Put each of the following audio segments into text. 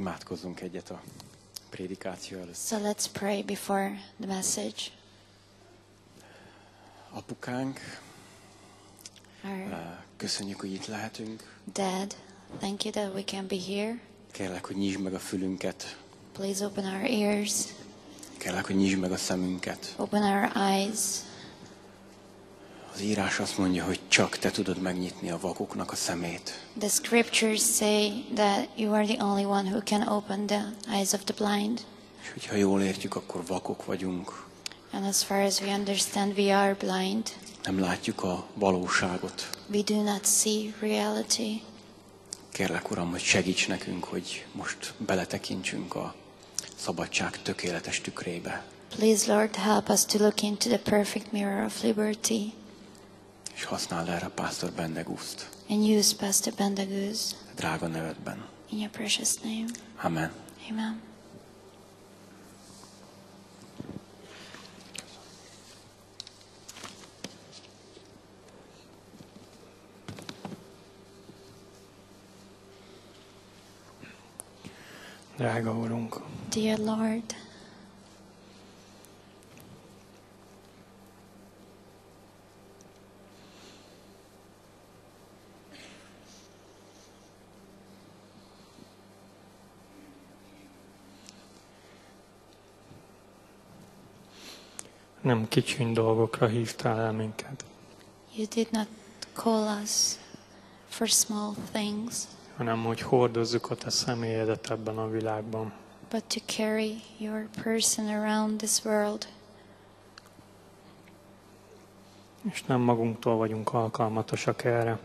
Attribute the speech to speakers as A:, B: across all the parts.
A: Imádkozzunk egyet a prédikáció előtt.
B: So let's pray before the message.
A: Apukánk,
B: Our
A: eh, köszönjük, hogy itt lehetünk.
B: Dad, thank you that we can be here.
A: Kérlek, hogy nyisd meg a fülünket.
B: Please open our ears,
A: Kérlek, hogy nyisd meg a szemünket.
B: open our eyes.
A: Az írás azt mondja, hogy csak te tudod megnyitni a vakoknak a szemét.
B: The scriptures say that you are the only one who can open the eyes of the blind.
A: És hogyha jól értjük, akkor vakok vagyunk.
B: And as far as we understand, we are blind.
A: Nem látjuk a valóságot.
B: We do not see reality.
A: Kérlek, Uram, hogy segíts nekünk, hogy most beletekintsünk a szabadság tökéletes tükrébe.
B: Please, Lord, help us to look into the perfect mirror of liberty
A: És használd erre a pásztor Bendegúzt.
B: and use Pastor Bendaguz
A: Drága nevedben.
B: in your precious name.
A: Amen.
B: Amen.
C: Drága Urunk,
B: Dear Lord,
C: nem kicsiny dolgokra hívtál el minket,
B: you did not call us for small things,
C: hanem hogy hordozzuk a te személyedet ebben a világban.
B: but to carry your person around this world.
C: És nem magunktól vagyunk alkalmatosak erre,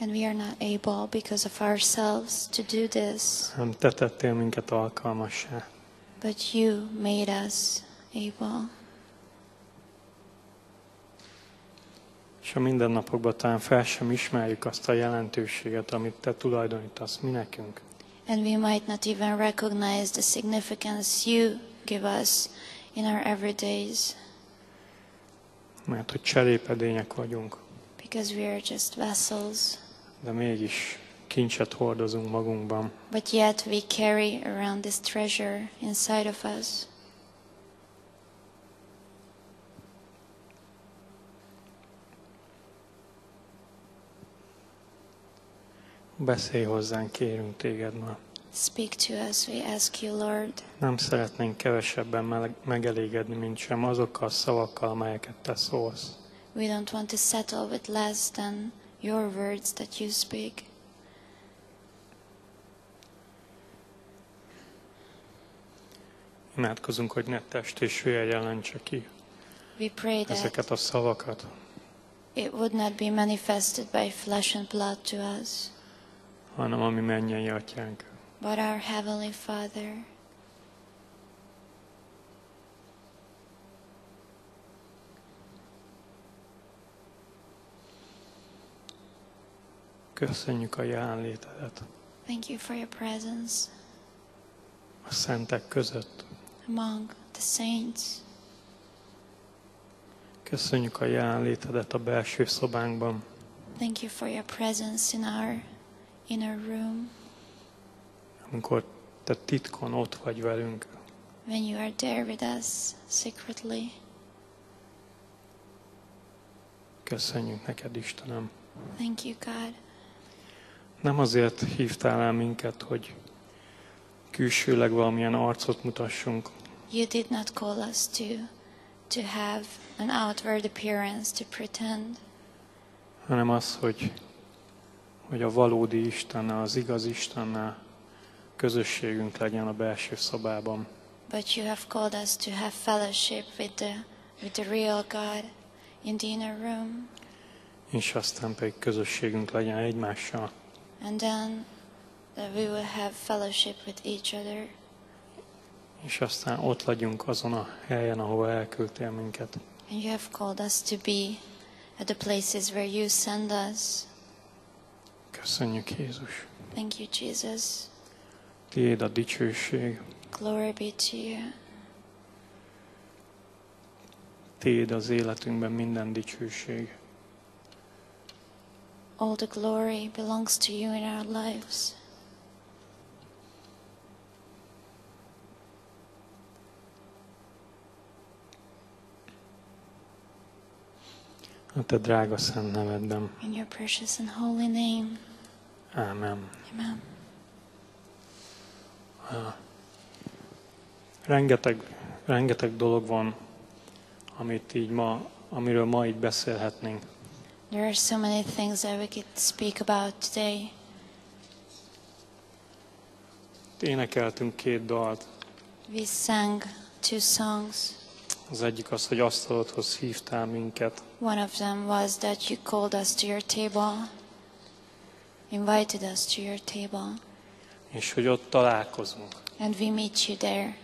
B: And we are not able because of ourselves to do this,
C: hanem te tettél minket alkalmassá.
B: but you made us able.
C: És a mindennapokban talán fel sem ismerjük azt a jelentőséget, amit te tulajdonítasz mi nekünk.
B: And we might not even recognize the significance you give us in our everydays
C: Mert hogy cserépedények vagyunk,
B: because we are just vessels.
C: de mégis kincset hordozunk magunkban.
B: But yet we carry around this treasure inside of us.
C: Beszélj hozzánk, kérünk téged ma.
B: Speak to us, we ask you, Lord.
C: Nem szeretnénk kevesebben megelégedni, mint sem azokkal a szavakkal, amelyeket te szólsz.
B: We don't want to settle with less than your words that you speak.
C: Imádkozunk, hogy ne test és vér jelentse ki
B: We pray that
C: ezeket a szavakat,
B: it would not be manifested by flesh and blood to us,
C: hanem ami mennyei atyánk.
B: but our Heavenly Father.
C: Köszönjük a jelenlétedet
B: Thank you for your presence
C: a szentek között.
B: among the saints.
C: Köszönjük a jelenlétedet a belső szobánkban,
B: Thank you for your presence in our inner room
C: amikor te titkon ott vagy velünk.
B: when you are there with us secretly.
C: Köszönjük neked, Istenem.
B: Thank you, God.
C: Nem azért hívtál el minket, hogy külsőleg valamilyen arcot mutassunk,
B: You did not call us to to have an outward appearance to pretend,
C: hanem az, hogy, hogy a valódi Istennel, az igaz Istennel közösségünk legyen a belső szobában.
B: but you have called us to have fellowship with the with the real God in the inner room,
C: És aztán pedig közösségünk legyen egymással.
B: and then that we will have fellowship with each other,
C: És aztán ott legyünk azon a helyen, ahova elküldtél minket.
B: and you have called us to be at the places where you send us.
C: Köszönjük Jézus.
B: Thank you, Jesus.
C: Tiéd a dicsőség.
B: Glory be to you.
C: Tiéd az életünkben minden dicsőség.
B: All the glory belongs to you in our lives.
C: A te drága szent nevedben.
B: In your precious and holy name.
C: Ámen.
B: Amen.
C: Rengeteg, rengeteg dolog van, amit így ma, amiről ma így beszélhetnénk.
B: There are so many things that we could speak about today.
C: Énekeltünk két dalt.
B: We sang two songs.
C: Az egyik az, hogy asztalodhoz hívtál minket.
B: One of them was that you called us to your table, invited us to your table,
C: És hogy ott találkozunk.
B: and we meet you there.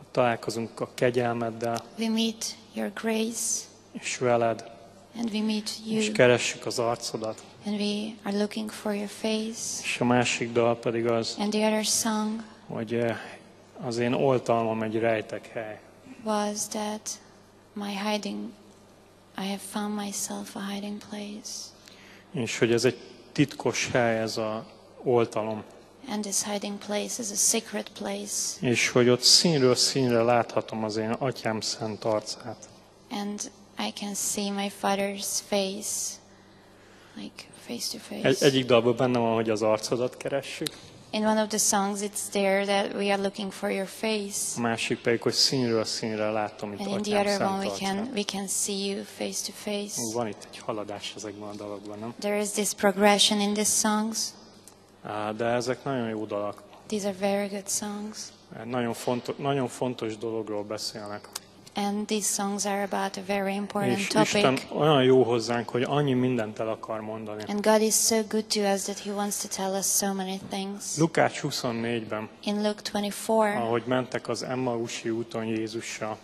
C: Ott találkozunk a kegyelmeddel,
B: We meet your grace,
C: és veled,
B: and we meet
C: és
B: you,
C: keressük az arcodat.
B: and we are looking for your face.
C: És a másik dal pedig az,
B: And the other song
C: hogy eh, az én oltalmam egy rejtek hely.
B: was that my hiding, I have found myself a hiding place.
C: És hogy ez egy titkos hely, ez a oltalom.
B: And this hiding place is a secret place.
C: És hogy ott színről színre láthatom az én atyám szent arcát.
B: And I can see my father's face, like face to
C: Egy,
B: face.
C: egyik dalban benne van, hogy az arcodat keressük,
B: In one of the songs, it's there that we are looking for your
C: a
B: face.
C: másik pedig, hogy színről színre látom itt
B: And in the other one, we can, we can see you face to face.
C: Van itt egy haladás ezekben a dalokban, nem?
B: There is this progression in these songs.
C: De ezek nagyon jó dalak.
B: These are very good songs.
C: Nagyon fontos, nagyon fontos dologról beszélnek.
B: And these songs are about a very important
C: És Isten
B: topic.
C: olyan jó hozzánk, hogy annyi mindent el akar mondani.
B: And God is so good to us that He wants to tell us so many things.
C: Lukács 24-ben,
B: In Luke 24,
C: ahogy mentek az Emmausi úton Jézussal,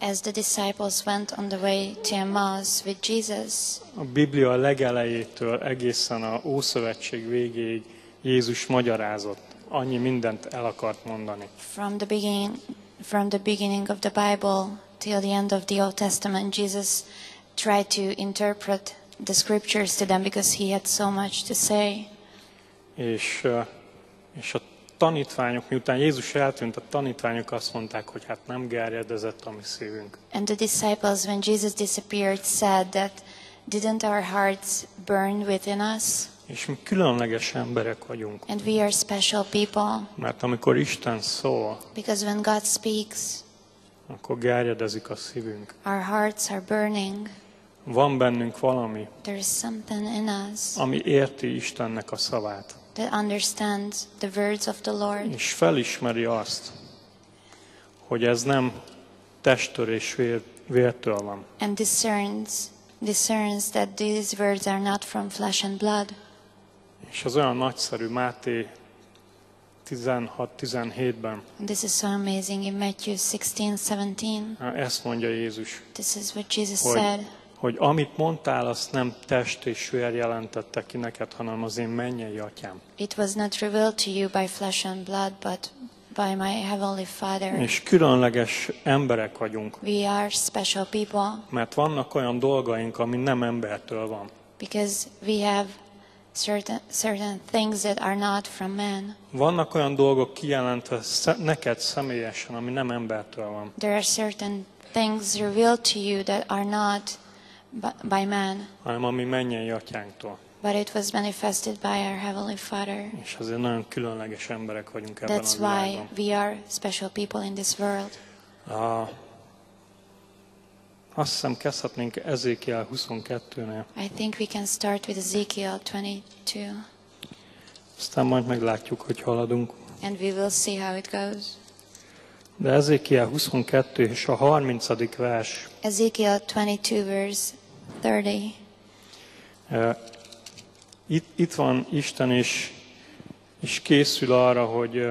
B: as the disciples went on the way to Emmaus with Jesus,
C: a Biblia legelejétől egészen a Ószövetség végéig Jézus magyarázott. Annyi mindent el akart mondani.
B: from the beginning, from the beginning of the Bible till the end of the Old Testament, Jesus tried to interpret the scriptures to them because he had so much to say.
C: És, és a tanítványok, miután Jézus eltűnt, a tanítványok azt mondták, hogy hát nem gerjedezett a mi szívünk.
B: And the disciples, when Jesus disappeared, said that didn't our hearts burn within us?
C: És mi különleges emberek vagyunk.
B: And we are special people
C: Mert amikor Isten szól,
B: because when God speaks,
C: akkor gerjedezik a szívünk.
B: our hearts are burning.
C: Van bennünk valami,
B: There is something in us
C: ami érti Istennek a szavát,
B: that understands the words of the Lord
C: és felismeri azt, hogy ez nem testtől és vér, vértől van,
B: and discerns discerns that these words are not from flesh and blood.
C: és az olyan nagyszerű Máté 16-17-ben
B: And this is so amazing in Matthew 16:17.
C: ezt mondja Jézus,
B: This is what Jesus
C: hogy,
B: said.
C: hogy amit mondtál, azt nem test és vér jelentette ki neked, hanem az én mennyei atyám.
B: It was not revealed to you by flesh and blood, but by my heavenly Father.
C: És különleges emberek vagyunk,
B: We are special people
C: mert vannak olyan dolgaink, ami nem embertől van.
B: because we have certain certain things that are not from man.
C: Vannak olyan dolgok kijelentve neked személyesen, ami nem embertől van.
B: There are certain things revealed to you that are not by man,
C: hanem ami mennyei atyánktól.
B: but it was manifested by our heavenly Father.
C: És azért nagyon különleges emberek vagyunk ebben
B: That's
C: a
B: why
C: világban.
B: we are special people in this world.
C: A, azt hiszem kezdhetnénk Ezékiel 22-nél,
B: I think we can start with Ezekiel 22,
C: aztán majd meglátjuk, hogy haladunk.
B: and we will see how it goes.
C: De Ezékiel 22 és a 30. vers,
B: Ezekiel 22, verse 30.
C: eh, itt, itt van Isten, és, és készül arra, hogy,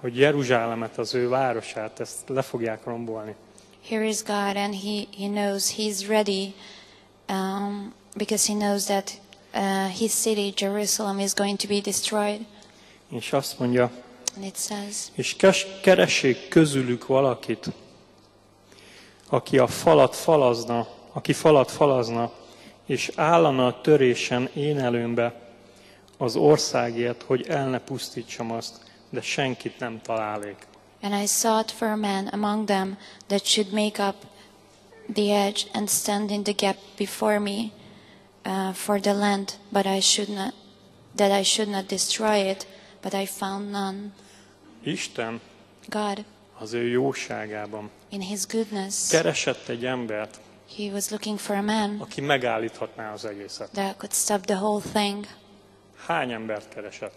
C: hogy Jeruzsálemet, az ő városát, ezt le fogják rombolni.
B: Here is God, and He, he knows He's ready um, because He knows that uh, His city, Jerusalem, is going to be destroyed.
C: És azt mondja,
B: And it says,
C: és keressék közülük valakit, aki a falat falazna, aki falat falazna, és állana a törésen én előmbe az országért, hogy el ne pusztítsam azt, de senkit nem találék.
B: And I sought for a man among them that should make up the edge and stand in the gap before me uh, for the land, but I should not, that I should not destroy it, but I found none.
C: Isten
B: God,
C: az ő jóságában
B: in His goodness,
C: keresett egy embert,
B: He was looking for a man
C: aki megállíthatná az egészet.
B: that could stop the whole thing.
C: Hány embert keresett?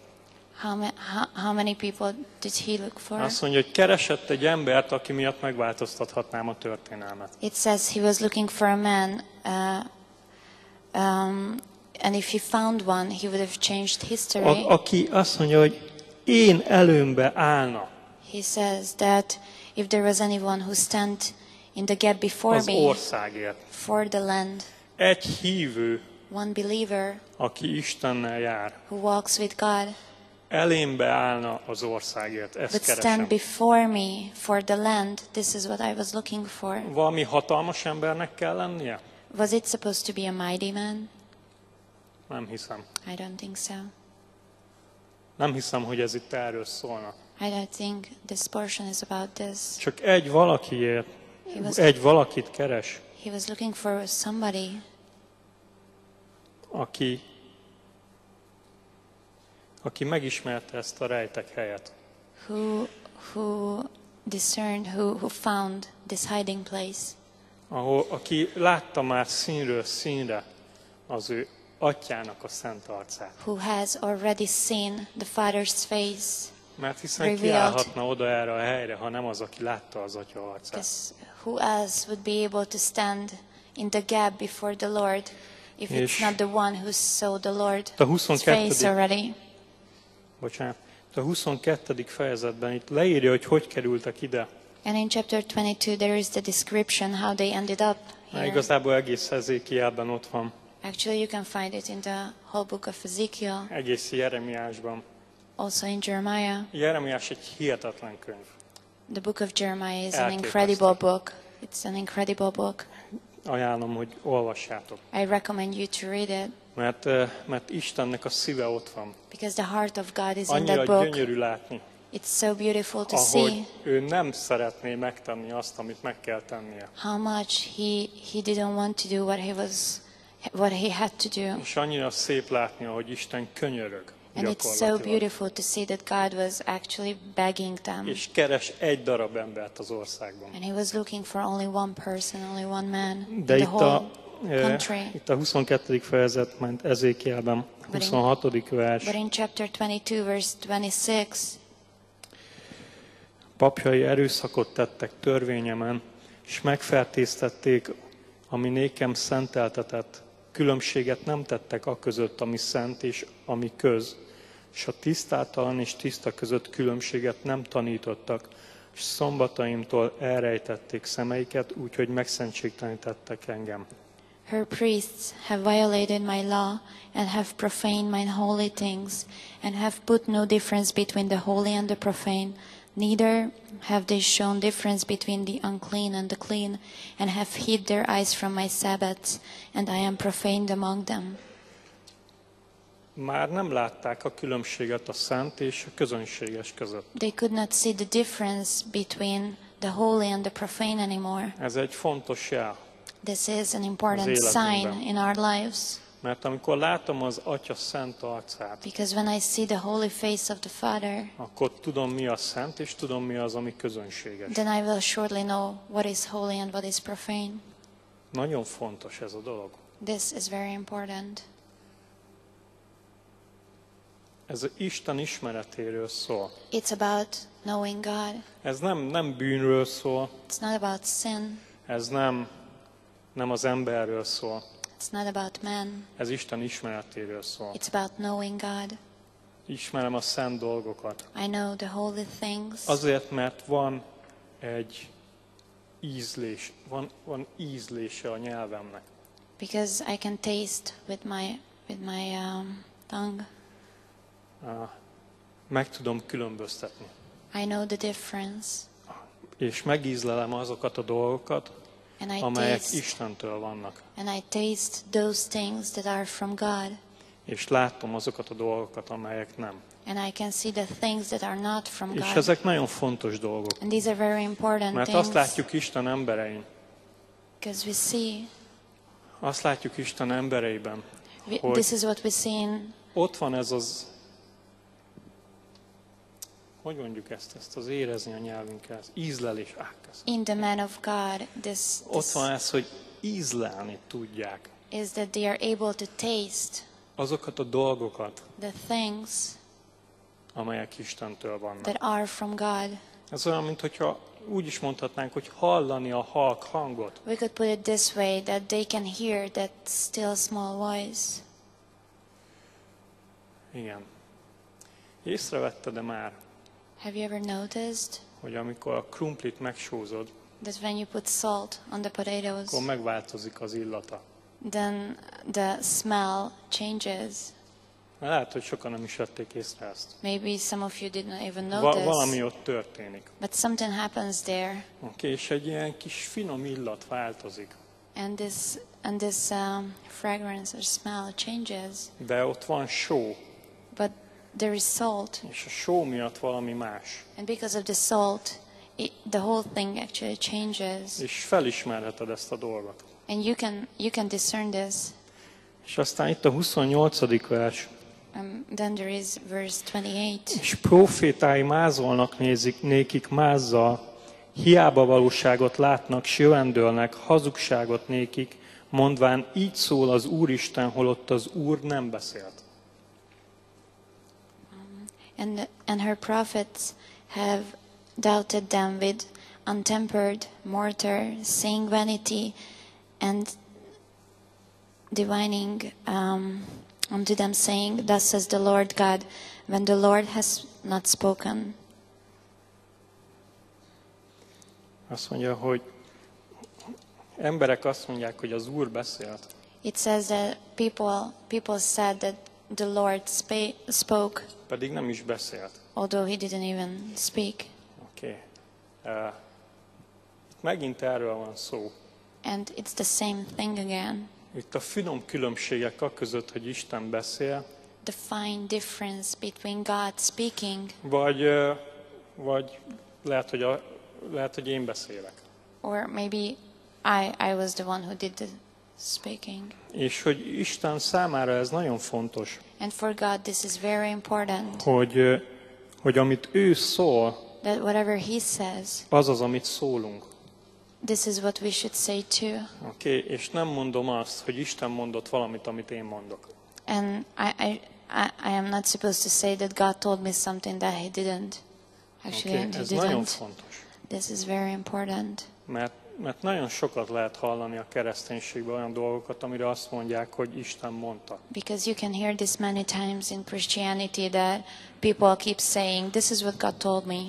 B: How, ma- how, how many people did He look for?
C: Azt mondja, hogy keresett egy embert, aki miatt megváltoztathatnám a történelmet.
B: It says he was looking for a man, uh, um, and if he found one, he would have changed history.
C: A, aki azt mondja, hogy én előmbe állna
B: He says that if there was anyone who stand in the gap before
C: az
B: me
C: országért.
B: for the land,
C: Egy hívő,
B: one believer
C: aki Istennel jár,
B: who walks with God
C: elémbe állna az országért. Ezt
B: stand
C: keresem.
B: before me for the land, this is what I was looking for.
C: Valami hatalmas embernek kell lennie?
B: Was it supposed to be a mighty man?
C: Nem hiszem.
B: I don't think so.
C: Nem hiszem, hogy ez itt erről szólna.
B: I don't think this portion is about this.
C: Csak egy valakiért,
B: was,
C: egy valakit keres,
B: he was looking for somebody
C: aki, aki megismerte ezt a rejtek helyet.
B: who who discerned who who found this hiding place
C: Ahol, aki látta már színről színre az ő atyának a szent arcát.
B: who has already seen the father's face
C: Mert hiszen
B: Revealed.
C: kiállhatna oda erre a helyre, ha nem az, aki látta az atya arcát.
B: who else would be able to stand in the gap before the Lord if it's not the one who saw the Lord's
C: A 22.
B: face already
C: Bocsánat. A 22. fejezetben itt leírja, hogy hogy kerültek ide.
B: and in chapter 22 there is the description how they ended up here
C: igazából egész Ezékielben ott van,
B: actually you can find it in the whole book of Ezekiel
C: egész Jeremiásban.
B: also in Jeremiah
C: Jeremiás egy hihetetlen könyv.
B: The book of Jeremiah is an incredible book. It's an incredible book.
C: Ajánlom, hogy olvassátok.
B: I recommend you to read it
C: Mert, mert Istennek a szíve ott van.
B: because the heart of God is in
C: Annyira
B: that book.
C: gyönyörű látni,
B: It's so beautiful to see
C: ahogy ő nem szeretné megtenni azt, amit meg kell tennie.
B: how much he he didn't want to do what he was what he had to do.
C: És annyira szép látni, ahogy Isten könyörög
B: And it's so beautiful to see that God was actually begging them.
C: És keres egy darab embert az országban.
B: And he was looking for only one person, only one man in
C: De
B: the
C: itt
B: whole
C: a,
B: country.
C: itt a 22. fejezet, ment Ezékielben, 26. vers.
B: But in chapter 22, verse 26,
C: Papjai erőszakot tettek törvényemen, és megfertéztették, ami nékem szenteltetett. Különbséget nem tettek a között, ami szent és ami köz. És a tisztátalan és tiszta között különbséget nem tanítottak, és szombataimtól elrejtették szemeiket, úgyhogy megszentségtelenítettek engem.
B: Her priests have violated my law and have profaned mine holy things, and have put no difference between the holy and the profane. Neither have they shown difference between the unclean and the clean, and have hid their eyes from my Sabbaths, and I am profaned among them.
C: Már nem látták a különbséget a szent és a közönséges között.
B: They could not see the difference between the holy and the profane anymore.
C: Ez egy fontos jel,
B: This is an important sign in our lives.
C: mert amikor látom az Atya szent arcát,
B: Because when I see the holy face of the Father,
C: akkor tudom mi a szent, és tudom mi az, ami közönséges.
B: then I will surely know what is holy and what is profane.
C: Nagyon fontos ez a dolog.
B: This is very important.
C: Ez Isten ismeretéről szól.
B: It's about knowing God.
C: Ez nem, nem bűnről szól,
B: It's not about sin.
C: ez nem, nem az emberről szól,
B: It's not about man.
C: ez Isten ismeretéről szól.
B: It's about knowing God.
C: Ismerem a szent dolgokat.
B: I know the holy things
C: Azért, mert van egy ízlés, van, van ízlése a nyelvemnek.
B: because I can taste with my with my um, tongue.
C: Ah, Meg tudom különböztetni.
B: I know the difference,
C: És megízlelem azokat a dolgokat,
B: and I
C: amelyek
B: taste
C: Istentől vannak.
B: and I taste those things that are from God,
C: És látom azokat a dolgokat, amelyek nem.
B: and I can see the things that are not from
C: És
B: God.
C: ezek nagyon fontos dolgok.
B: And these are very important
C: Mert
B: things
C: azt látjuk Isten emberein,
B: Because we see,
C: Azt látjuk Isten embereiben,
B: we,
C: Hogy-
B: this is what we see in,
C: ott van ez az, hogy mondjuk ezt, ezt az érezni a nyelvünkkel, ez ízlelés, köszönöm.
B: in the man of God. This,
C: Ott
B: this
C: van ez, hogy ízlelni tudják
B: is that they are able to taste
C: azokat a dolgokat,
B: the things
C: amelyek Istentől vannak.
B: that are from God.
C: Ez olyan, mintha úgy is mondhatnánk, hogy hallani a halk hangot.
B: We could put it this way that they can hear that still small voice.
C: Igen. Észrevetted-e már,
B: Have you ever noticed
C: hogy amikor a krumplit megsózod,
B: that when you put salt on the potatoes,
C: akkor megváltozik az illata?
B: then the smell changes?
C: Lehet, hogy sokan nem is vették észre ezt.
B: Maybe some of you did not even
C: Va-
B: notice,
C: valami ott történik.
B: but something happens there,
C: Oké, és egy ilyen kis finom illat változik.
B: and this and this um, fragrance or smell changes.
C: De ott van só,
B: But there is salt,
C: és a só miatt valami más.
B: and because of the salt, it, the whole thing actually changes,
C: És felismerheted ezt a dolgot.
B: and you can you can discern this.
C: És aztán itt a 28. vers.
B: Um, then there is verse 28.
C: És profétái mázolnak nézik, nékik mázzal, hiába valóságot látnak, s jövendőlnek, hazugságot nékik, mondván így szól az Úristen, holott az Úr nem beszélt.
B: And, and her prophets have doubted them with untempered mortar, saying vanity and divining um, unto them, saying, Thus says the Lord God, when the Lord has not spoken.
C: Azt mondja, hogy emberek azt mondják, hogy az Úr beszélt,
B: It says that people, people said that the Lord spoke,
C: pedig nem is beszélt.
B: although he didn't even speak.
C: Oké. Okay. Uh, itt megint erről van szó.
B: And it's the same thing again.
C: Itt a finom különbségek a között, hogy Isten beszél,
B: The fine difference between God speaking
C: vagy, ö, vagy lehet, hogy a, lehet, hogy én beszélek.
B: or maybe I, I was the one who did the speaking.
C: És hogy Isten számára ez nagyon fontos,
B: And for God, this is very important
C: hogy, hogy amit ő szól,
B: that whatever He says,
C: az az, amit szólunk.
B: this is what we should say too.
C: Oké, okay? és nem mondom azt, hogy Isten mondott valamit, amit én mondok.
B: And I, I, I, I am not supposed to say that God told me something that He didn't. Actually,
C: Oké,
B: and He
C: ez nagyon
B: didn't.
C: fontos.
B: This is very important
C: Mert, mert nagyon sokat lehet hallani a kereszténységben olyan dolgokat, amire azt mondják, hogy Isten mondta.
B: because you can hear this many times in Christianity that people keep saying, This is what God told me.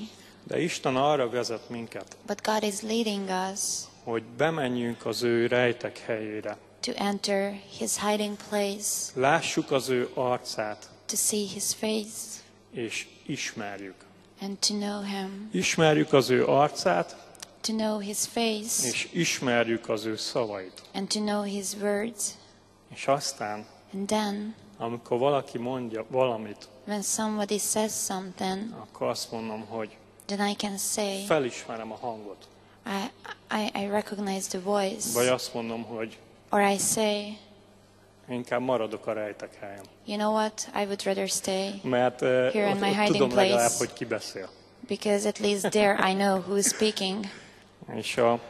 C: De Isten arra vezet minket,
B: But God is leading us
C: hogy bemenjünk az ő rejtek helyére.
B: to enter His hiding place,
C: Lássuk az ő arcát,
B: to see His face,
C: és ismerjük.
B: and to know Him,
C: Ismerjük az ő arcát,
B: to know His face,
C: és ismerjük az ő szavait.
B: and to know His words.
C: És aztán,
B: And then,
C: amikor valaki mondja valamit,
B: when somebody says something,
C: akkor azt mondom, hogy
B: then I can say,
C: felismerem a hangot.
B: I, I, I recognize the voice.
C: Vagy azt mondom, hogy
B: Or I say,
C: inkább maradok a rejtek helyen.
B: you know what, I would rather stay
C: Mert uh,
B: Here in my
C: ott
B: hiding
C: tudom
B: place.
C: legalább, hogy ki beszél.
B: because at least there I know who is speaking.
C: És a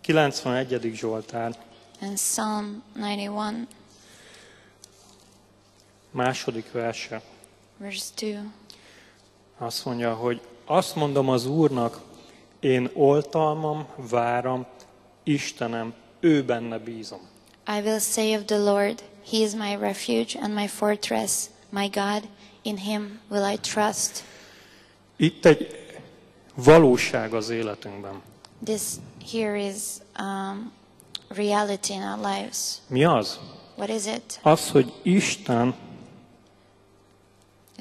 C: 91. Zsoltár
B: And Psalm 91,
C: második verse
B: verse 2.
C: azt mondja, hogy azt mondom az Úrnak, én oltalmam, váram, Istenem, ő benne bízom.
B: I will say of the Lord, He is my refuge and my fortress, my God, in Him will I trust.
C: Itt egy valóság az életünkben.
B: This here is um, reality in our lives.
C: Mi az?
B: What is it?
C: Az, hogy Isten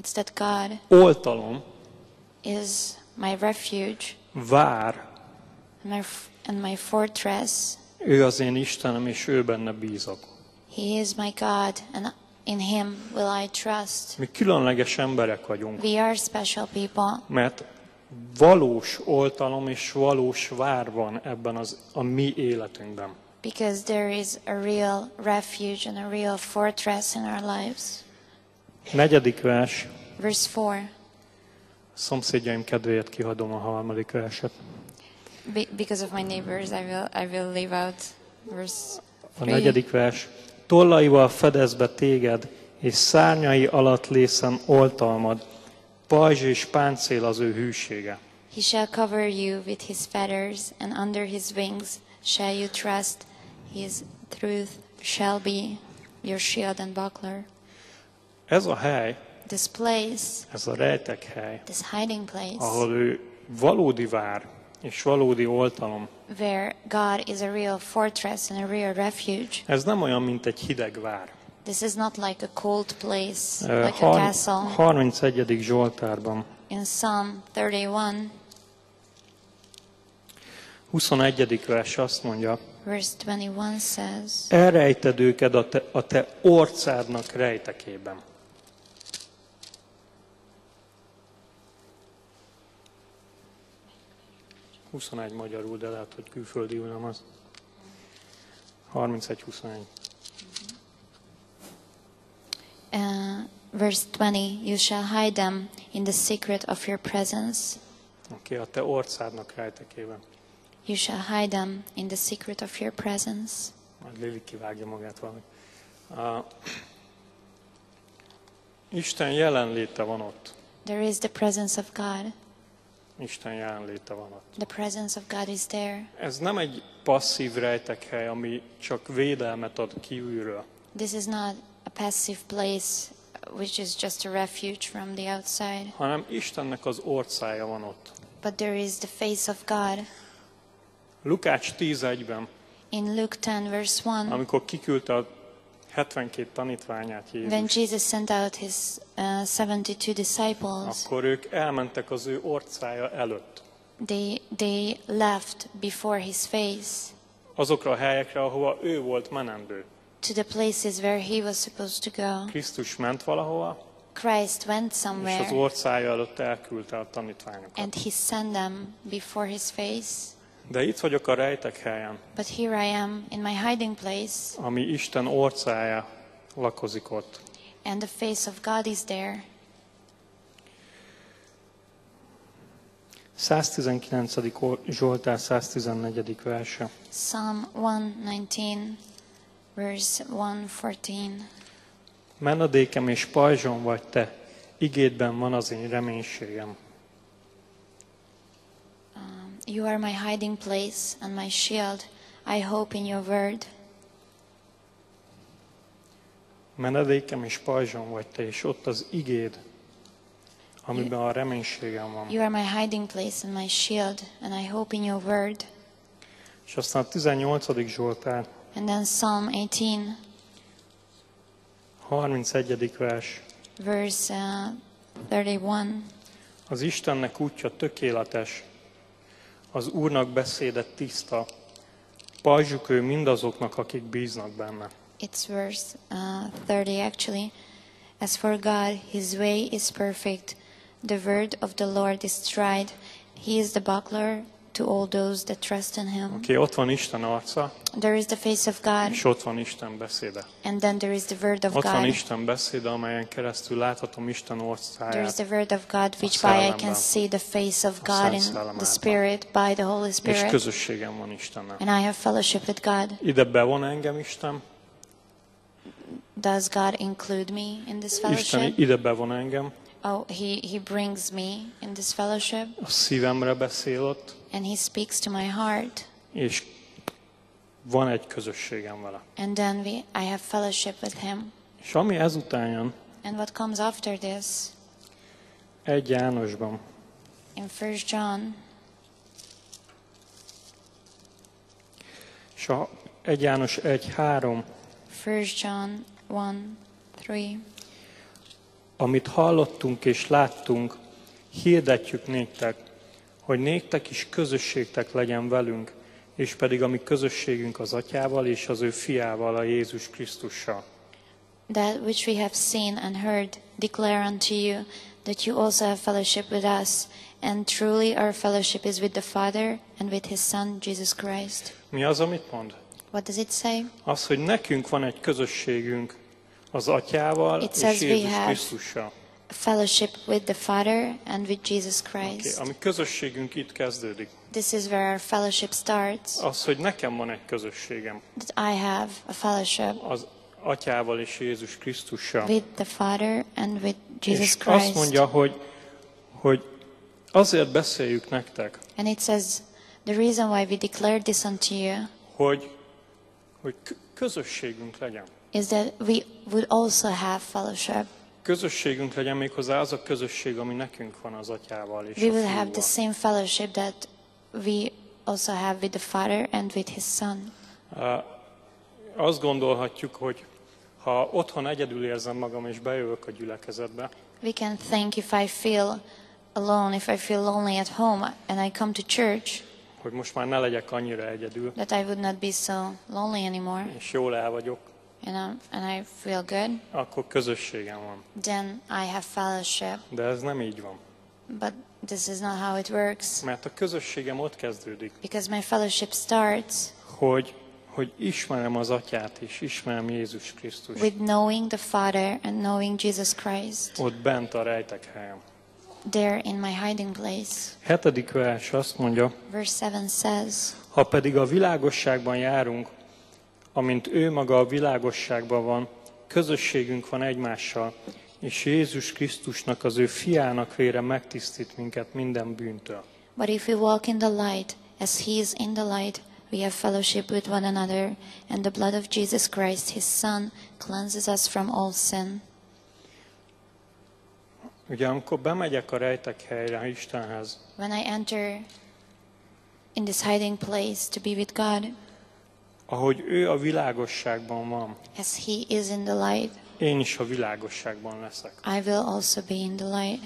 B: It's that God
C: oltalom,
B: is my refuge
C: vár,
B: and my, and my fortress.
C: ő az én Istenem, és ő benne bízok.
B: He is my God, and in Him will I trust.
C: Mi különleges emberek vagyunk,
B: We are special people
C: mert valós oltalom és valós vár van ebben az, a mi életünkben.
B: Because there is a real refuge and a real fortress in our lives.
C: Negyedik vers,
B: Verse 4
C: szomszédjaim kedvéért kihagyom a harmadik verset.
B: Be- because of my neighbors, I will, I will leave out verse
C: A
B: 3.
C: negyedik vers. Tollaival fedez be téged, és szárnyai alatt lészen oltalmad, pajzs és páncél az ő hűsége.
B: He shall cover you with his feathers, and under his wings shall you trust. His truth shall be your shield and buckler.
C: Ez a hely,
B: This place,
C: ez a rejtek hely,
B: this hiding place,
C: ahol ő valódi vár és valódi oltalom.
B: where God is a real fortress and a real refuge.
C: Ez nem olyan, mint egy hideg vár.
B: This is not like a cold place, like a castle.
C: 31. Zsoltárban,
B: In Psalm 31,
C: 21. vers azt mondja,
B: verse 21 says,
C: elrejted őket a te, a te orcádnak rejtekében. Huszonegy magyarul, de lehet, hogy külföldiül nem az. 31-21.
B: Uh, verse 20, You shall hide them in the secret of your presence.
C: Oké, a te orcádnak rejtekében.
B: You shall hide them in the secret of your presence.
C: Majd Lili kivágja magát valami. Uh, Isten jelenléte van ott.
B: There is the presence of God.
C: Isten jelenléte van ott.
B: The presence of God is there.
C: Ez nem egy passzív rejtekhely, ami csak védelmet ad kívülről.
B: This is not passive place which is just a refuge from the outside,
C: hanem Istennek az orcája van ott.
B: but there is the face of God.
C: Lukács 10.1-ben,
B: In Luke 10, verse 1,
C: amikor kiküldte a 72 tanítványát
B: when
C: Jézus,
B: Jesus sent out his uh, 72 disciples,
C: akkor ők elmentek az ő orcája előtt.
B: they, they left before his face
C: Azokra a helyekre, ahova ő volt menendő.
B: To the places where he was supposed to go.
C: Krisztus ment valahova,
B: Christ went
C: és az
B: somewhere
C: orcája előtt elküldte a tanítványokat.
B: and he sent them before his face.
C: De itt vagyok a rejtek helyen,
B: But here I am in my hiding place,
C: ami Isten orcája lakozik ott.
B: and the face of God is there.
C: 119. Zsoltár 114. verse.
B: Psalm 119, verse 114.
C: Menedékem és pajzsom vagy te, igédben van az én reménységem.
B: Um, you are my hiding place and my shield. I hope in your word.
C: Menedékem és pajzsom vagy te, és ott az igéd, amiben a reménységem van.
B: You are my hiding place and my shield, and I hope in your word.
C: És aztán a 18. Zsoltár,
B: And then Psalm 18,
C: 31. vers.
B: verse uh, 31.
C: Az Istennek útja tökéletes, az Úrnak beszéde tiszta, pajzsuk ő mindazoknak, akik bíznak benne.
B: It's verse uh, 30 actually. As for God, his way is perfect. The word of the Lord is tried. He is the buckler to all those that trust in him.
C: Oké, okay, ott van Isten arca,
B: There is the face of God,
C: és ott van Isten beszéde.
B: and then there is the word of
C: Ott van
B: God.
C: Isten beszéde, amelyen keresztül láthatom Isten
B: There is
C: orcáját.
B: the word of God, which by I can see the face of God in the. Spirit, by the Holy
C: És
B: Spirit.
C: közösségem van Istennel.
B: And I have fellowship with God.
C: Ide bevon engem Isten,
B: Does God include me in this
C: Isten
B: fellowship?
C: ide bevon engem,
B: Oh, he, he brings me in this fellowship,
C: a szívemre beszél ott,
B: and He speaks to my heart.
C: és van egy közösségem vele.
B: And then we, I have fellowship with Him.
C: És ami ezután jön,
B: And what comes after this?
C: egy Jánosban,
B: In 1 John,
C: és a 1 János 1.3,
B: 1 John 1 3.
C: amit hallottunk és láttunk, hirdetjük néktek, hogy néktek is közösségtek legyen velünk, és pedig a mi közösségünk az Atyával és az ő fiával, a Jézus Krisztussal.
B: That which we have seen and heard declare unto you, that you also have fellowship with us. And truly our fellowship is with the Father and with his Son, Jesus Christ.
C: Mi az, amit mond?
B: What does it say?
C: Az, hogy nekünk van egy közösségünk az Atyával
B: It
C: és Jézus Krisztussal.
B: Fellowship with the Father and with Jesus
C: Okay.
B: Christ.
C: Ami közösségünk itt kezdődik.
B: This is where our fellowship starts.
C: Az, hogy nekem van egy közösségem
B: That I have a fellowship
C: az Atyával és Jézus Krisztussal.
B: with the Father and with Jesus
C: és azt
B: Christ.
C: mondja, hogy, hogy azért beszéljük nektek,
B: And it says, the reason why we declare this unto you
C: hogy, hogy közösségünk legyen.
B: is that we would also have fellowship.
C: Közösségünk legyen méghozzá az a közösség, ami nekünk van az Atyával és
B: We
C: a
B: will have the same fellowship that we also have with the Father and with His Son.
C: Azt gondolhatjuk, hogy ha otthon egyedül érzem magam és bejövök a gyülekezetbe,
B: We can think if I feel alone, if I feel lonely at home and I come to church,
C: hogy most már ne legyek annyira egyedül,
B: that I would not be so lonely anymore.
C: és jól el vagyok,
B: and, um, and I feel good,
C: akkor közösségem van.
B: then I have fellowship.
C: De ez nem így van.
B: But this is not how it works
C: Mert a közösségem ott kezdődik,
B: because my fellowship starts
C: hogy, hogy ismerem az Atyát és ismerem Jézus Krisztus.
B: with knowing the Father and knowing Jesus Christ
C: Ott bent a rejtek helyem.
B: there in my hiding place.
C: Hetedik vers azt mondja,
B: Verse 7 says,
C: ha pedig a világosságban járunk, amint ő maga a világosságban van, közösségünk van egymással, és Jézus Krisztusnak, az ő fiának vére megtisztít minket minden bűntől.
B: But if we walk in the light, as he is in the light, we have fellowship with one another, and the blood of Jesus Christ, his Son, cleanses us from all sin.
C: Ugye amikor bemegyek a rejtek helyre Istenhez,
B: When I enter in this hiding place to be with God,
C: ahogy ő a világosságban van,
B: as he is in the light,
C: én is a világosságban leszek.
B: I will also be in the light.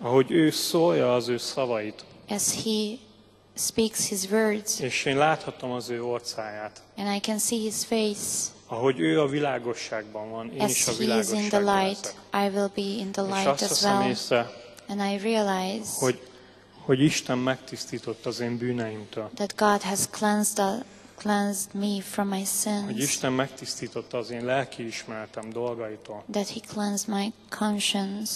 C: Ahogy ő szólja az ő szavait,
B: As he speaks his words,
C: és én láthatom az ő orcáját,
B: and I can see his face,
C: ahogy ő a világosságban van, én is a
B: as is in the
C: világosságban
B: light,
C: leszek.
B: I will be in the
C: És
B: light
C: azt
B: as well.
C: észre,
B: And I realize
C: hogy, hogy Isten megtisztított az én bűneimtől.
B: that God has cleansed, the, cleansed me from my
C: Hogy
B: sins,
C: Isten megtisztította az én lelkiismeretem dolgaitól.
B: that He cleansed my conscience.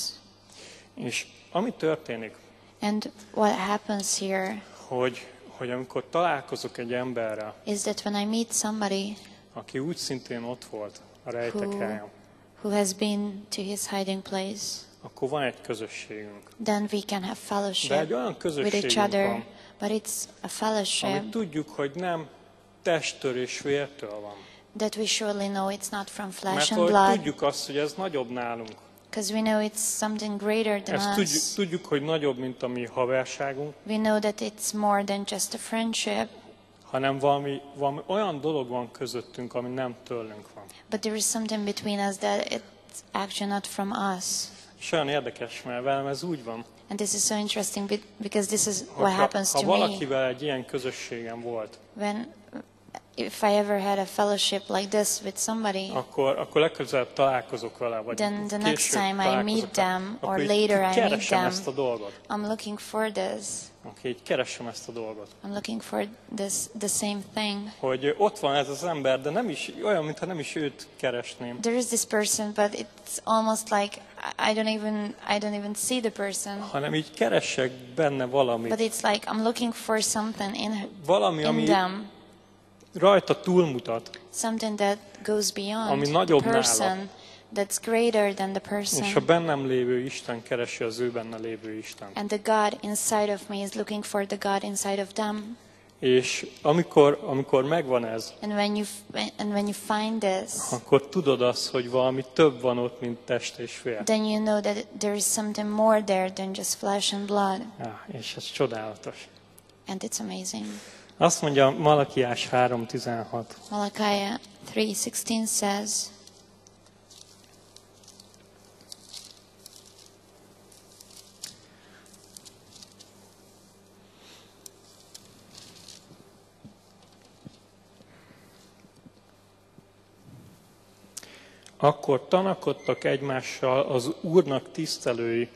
C: És ami történik,
B: And what happens here
C: hogy, hogy amikor találkozok egy emberrel,
B: is that when I meet somebody
C: aki úgy szintén ott volt a rejtek helyen,
B: who has been to his hiding place,
C: akkor van egy közösségünk.
B: then we can have
C: De
B: fellowship
C: egy olyan
B: with
C: közösségünk
B: each other.
C: van,
B: But it's a fellowship
C: amit tudjuk, hogy nem testtől és vértől van.
B: that we surely know it's not from
C: Mert
B: flesh and
C: hogy
B: blood,
C: tudjuk azt, hogy ez nagyobb nálunk.
B: because we know it's something greater than
C: Ezt tudjuk,
B: us.
C: tudjuk, hogy nagyobb, mint a mi haverságunk,
B: We know that it's more than just a friendship,
C: hanem valami, valami olyan dolog van közöttünk, ami nem tőlünk van.
B: but there is something between us that it's actually not from us.
C: És olyan érdekes, mert velem ez úgy van,
B: And this is so interesting be- because this is what
C: ha,
B: happens
C: ha
B: to me
C: valakivel egy ilyen közösségem volt,
B: when if I ever had a fellowship like this with somebody,
C: akkor, akkor legközelebb találkozok vele, vagy
B: Then the next time I meet them, or later I meet them.
C: ezt a dolgot.
B: I'm looking for this.
C: Oké, így keresem ezt a dolgot.
B: I'm looking for this the same thing.
C: Hogy ott van ez az ember, de nem is olyan, mintha nem is őt keresném,
B: There is this person, but it's almost like I- I don't even I don't even see the person.
C: hanem így keresek benne valamit.
B: But it's like I'm looking for something in
C: Valami,
B: in
C: ami
B: them,
C: rajta túlmutat,
B: something that goes
C: Ami
B: beyond the
C: nagyobb nála.
B: person, that's greater than the
C: és a
B: person.
C: bennem lévő Isten keresi az ő benne lévő Isten.
B: And the God inside of me is looking for the God inside of them.
C: És amikor, amikor megvan ez,
B: And when you and when you find this,
C: akkor tudod azt, hogy valami több van ott, mint test és vér.
B: then you know that there is something more there than just flesh and blood.
C: Ja, és ez csodálatos.
B: And it's amazing.
C: Azt mondja Malakiás 3.16.
B: Malachi 3:16 says,
C: Akkor tanakodtak egymással az Úrnak tisztelői,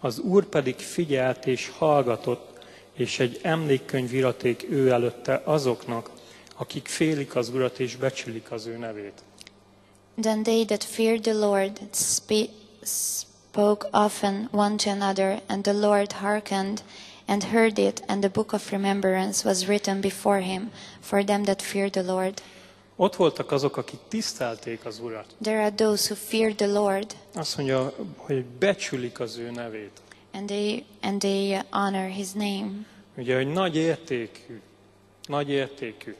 C: Az Úr pedig figyelt és hallgatott, és egy emlékkönyv iraték ő előtte azoknak, akik félik az Urat és becsülik az ő nevét.
B: Then they that feared the Lord spoke often one to another, and the Lord hearkened and heard it, and the book of remembrance was written before him for them that feared the Lord.
C: Ott voltak azok, akik tisztelték az Urat.
B: There are those who feared the Lord,
C: Azt mondja, hogy becsülik az ő nevét.
B: And they and they honor his name.
C: Ugye, hogy nagy értékű, nagy értékű.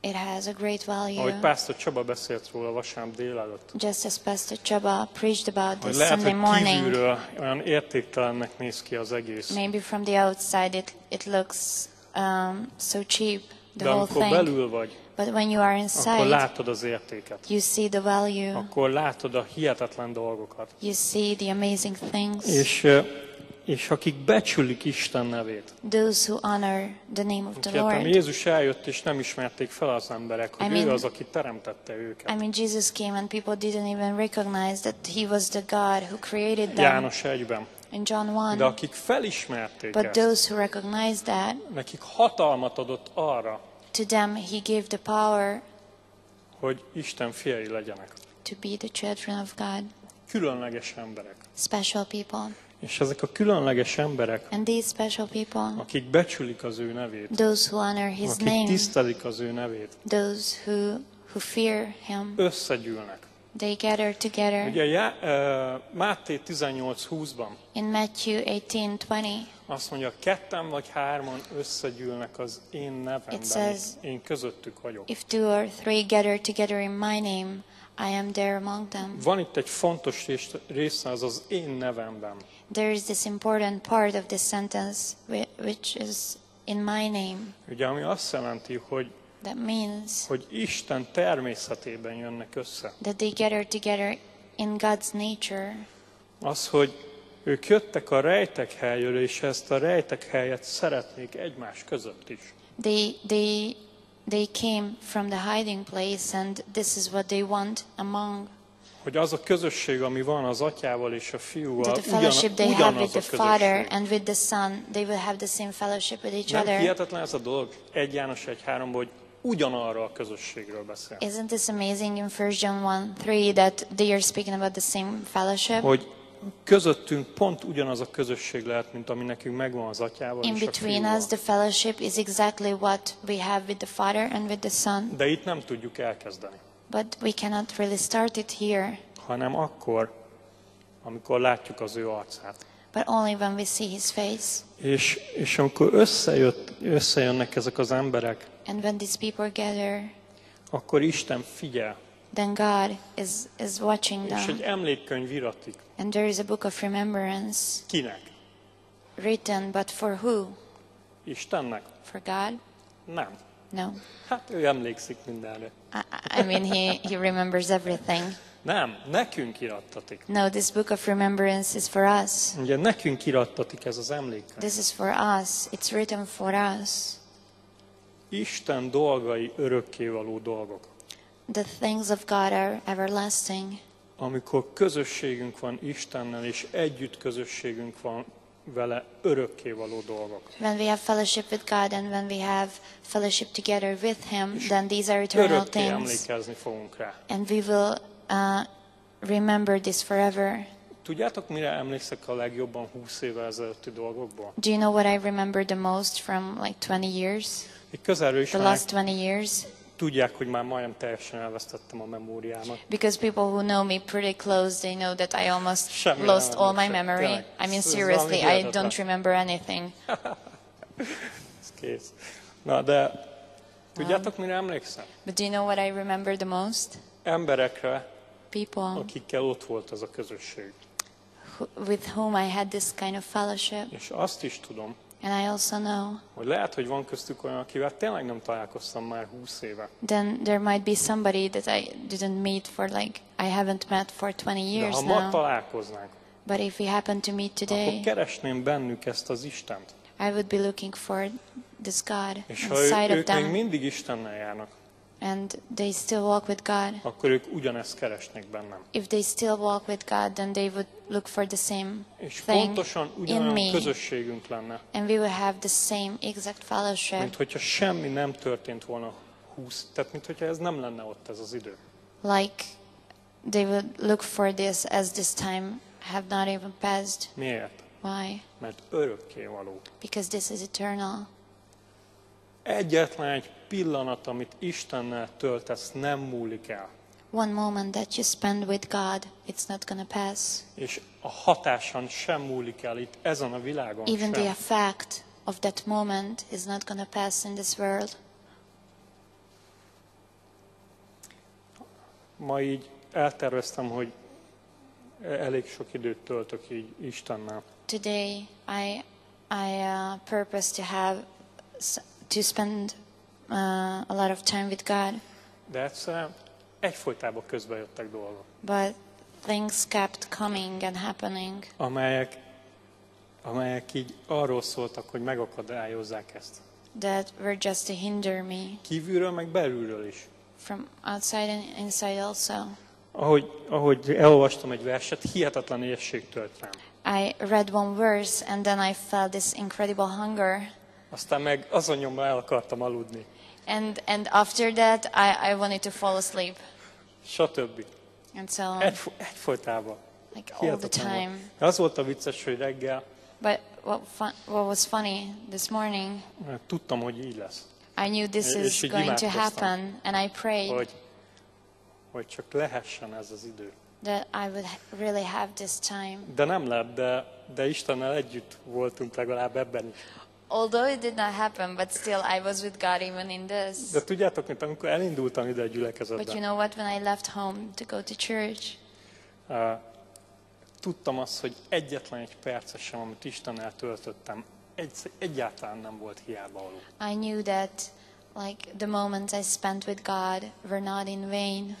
B: It has a great value.
C: Ahogy Pásztor Csaba beszélt róla vasárnap délelőtt.
B: Just as Pastor Chaba preached about
C: Hogy
B: this
C: lehet,
B: Sunday
C: hogy
B: morning,
C: kívülről olyan értéktelennek néz ki az egész.
B: maybe from the outside it, it looks um, so cheap, the
C: De
B: whole thing.
C: belül vagy,
B: But when you are
C: akkor
B: inside,
C: látod az értéket.
B: you see the value,
C: Akkor látod a hihetetlen dolgokat.
B: you see the amazing things.
C: És, ö, és akik becsülik Isten nevét.
B: Those who honor the name of the
C: Értem,
B: Lord.
C: Jézus eljött, és nem ismerték fel az emberek, hogy
B: I mean-
C: ő az, aki teremtette őket.
B: I mean, Jesus came and people didn't even recognize that He was the God who created them
C: János egyben.
B: in John
C: De
B: 1.
C: akik felismerték
B: But
C: ezt,
B: those who recognized that,
C: nekik hatalmat adott arra,
B: to them He gave the power
C: hogy Isten fiai legyenek.
B: to be the children of God,
C: Különleges emberek.
B: special people.
C: És ezek a különleges emberek,
B: And these special people,
C: akik becsülik az ő nevét,
B: those who honor His
C: akik
B: name,
C: tisztelik az ő nevét,
B: those who, who fear Him,
C: összegyűlnek.
B: they gather together.
C: Ugye Já, uh, Máté 18.20-ban
B: In Matthew 18:20,
C: azt mondja, ketten vagy hárman összegyűlnek az én nevemben,
B: It says-
C: én közöttük vagyok.
B: if two or three gather together in my name, I am there among them.
C: Van itt egy fontos rés- része, az az én nevemben.
B: There is this important part of this sentence whi- which is in my name.
C: Ugye, ami azt jelenti, hogy,
B: That means
C: hogy Isten természetében jönnek össze.
B: that they gather together in God's nature.
C: Az, hogy ők jöttek a rejtek helyről, és ezt a rejtek helyet szeretnék egymás között is.
B: They they they came from the hiding place and this is what they want among
C: Hogy az a közösség, ami van az atyával és a fiúval,
B: that the fellowship
C: ugyan,
B: they have with the
C: a
B: Father and with the Son, they will have the same fellowship with each
C: Nem
B: other.
C: hihetetlen ez a dolog? Egy János egy háromból, hogy ugyanarra a közösségről beszél.
B: Isn't this amazing in 1 John 1 3 that they are speaking about the same fellowship?
C: Hogy közöttünk pont ugyanaz a közösség lehet, mint ami nekünk megvan az atyával
B: In
C: és a
B: between
C: fiúval.
B: us, the fellowship is exactly what we have with the Father and with the Son,
C: De itt nem tudjuk elkezdeni,
B: but we cannot really start it here,
C: hanem akkor, amikor látjuk az ő arcát.
B: but only when we see His face.
C: És, és amikor összejött, összejönnek ezek az emberek,
B: And when these people gather,
C: akkor Isten figyel,
B: then God is, is watching
C: és egy
B: them.
C: emlékkönyv iratik.
B: And there is a book of remembrance
C: Kinek?
B: written, but for who?
C: Istennek?
B: For God?
C: Nem.
B: No.
C: Hát ő emlékszik mindenre.
B: I, I mean, he, he remembers everything.
C: Nem, nekünk irattatik.
B: No, this book of remembrance is for us.
C: Ugye nekünk irattatik ez az emlékkönyv.
B: This is for us. It's written for us.
C: Isten dolgai örökkévaló dolgok.
B: The things of God are everlasting.
C: Amikor közösségünk van Istennel, és együtt közösségünk van vele örökkévaló dolgok.
B: When we have fellowship with God and when we have fellowship together with Him, then these are eternal things.
C: emlékezni fogunk rá.
B: And we will uh, remember this forever.
C: Tudjátok, mire emlékszek a legjobban 20 évvel ezelőtti dolgokból?
B: Do you know what I remember the most from like 20 years?
C: Egy közelről
B: The
C: ismerek,
B: last 20 years?
C: Tudják, hogy már majdnem teljesen elvesztettem a memóriámat.
B: Because people who know me pretty close, they know that I almost
C: Semmire
B: lost all my memory.
C: Tényleg.
B: I mean, seriously, I don't remember anything.
C: Ez kész. Na, de tudjátok, mire emlékszem?
B: But do you know what I remember the most?
C: Emberekre,
B: People
C: akikkel ott volt ez a közösség.
B: who, with whom I had this kind of fellowship.
C: És azt is tudom,
B: And I also know
C: hogy lehet, hogy van köztük olyan, akivel tényleg nem találkoztam már 20 éve.
B: then there might be somebody that I didn't meet for like, I haven't met for 20
C: De
B: years
C: ha ma
B: now.
C: találkoznánk,
B: But if we happen to meet
C: akkor
B: today,
C: keresném bennük ezt az Istent.
B: I would be looking for this God
C: És ha ő,
B: inside of
C: ők még
B: them.
C: mindig Istennel járnak,
B: and they still walk with God,
C: akkor ők ugyanezt keresnek bennem.
B: if they still walk with God, then they would look for the same
C: És
B: thing
C: pontosan
B: in
C: ugyanolyan
B: me,
C: közösségünk lenne,
B: and we will have the same exact fellowship,
C: mint hogyha semmi nem történt volna 20, tehát mint hogyha ez nem lenne ott ez az idő.
B: like they would look for this as this time have not even passed.
C: Miért?
B: Why?
C: Mert örökké való.
B: Because this is eternal.
C: Egyetlen egy pillanat, amit Istennel töltesz, nem múlik el.
B: One moment that you spend with God, it's not to pass.
C: És a hatáson sem múlik el itt ezen a világon
B: Even the
C: sem.
B: effect of that moment is not to pass in this world.
C: Ma így elterveztem, hogy elég sok időt töltök így Istennel.
B: Today, I I uh, purpose to have to spend uh, a lot of time with God,
C: De egyszerűen egyfolytában közbe jöttek dolgok,
B: but things kept coming and happening,
C: amelyek, amelyek így arról szóltak, hogy megakadályozzák ezt.
B: that were just to hinder me
C: Kívülről, meg belülről is.
B: from outside and inside also.
C: Ahogy, ahogy elolvastam egy verset, hihetetlen éjség tölt rám.
B: I read one verse and then I felt this incredible hunger.
C: Aztán meg azon nyomban el akartam aludni,
B: And, and after that, I, I wanted to fall asleep.
C: stb.
B: And so on,
C: Egy, egyfolytában.
B: like all the time.
C: De Az volt a vicces, hogy reggel
B: But what, fun, what was funny this morning,
C: mert tudtam, hogy így lesz.
B: I knew this is going to happen, and I prayed
C: Hogy, hogy csak lehessen ez az idő.
B: that I would really have this time.
C: De nem lett, de, de Istennel együtt voltunk legalább ebben is.
B: Although it did not happen, but still I was with God even in this.
C: De tudjátok, mint amikor elindultam ide a
B: But you
C: gyülekezetbe,
B: know what? When I left home to go to church,
C: uh, tudtam azt, hogy egyetlen egy perces sem, amit Istennel töltöttem, egy, egyáltalán nem volt hiába való.
B: I knew that like the moments I spent with God were not in vain.